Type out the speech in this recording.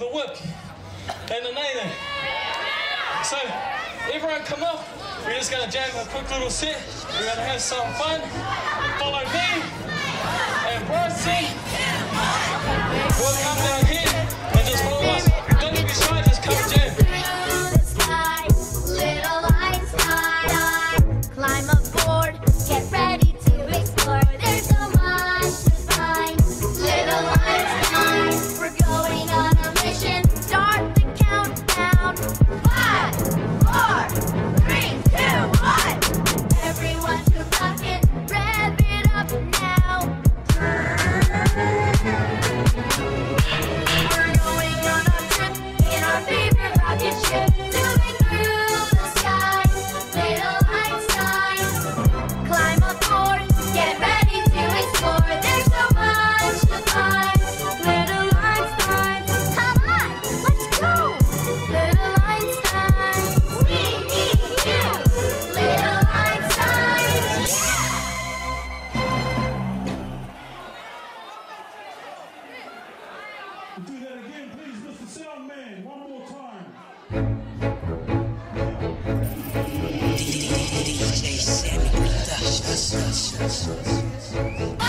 the whip and the nae nae. So everyone come up. We're just going to jam a quick little set. We're going to have some fun. Follow me. yes, yes, yes, yes.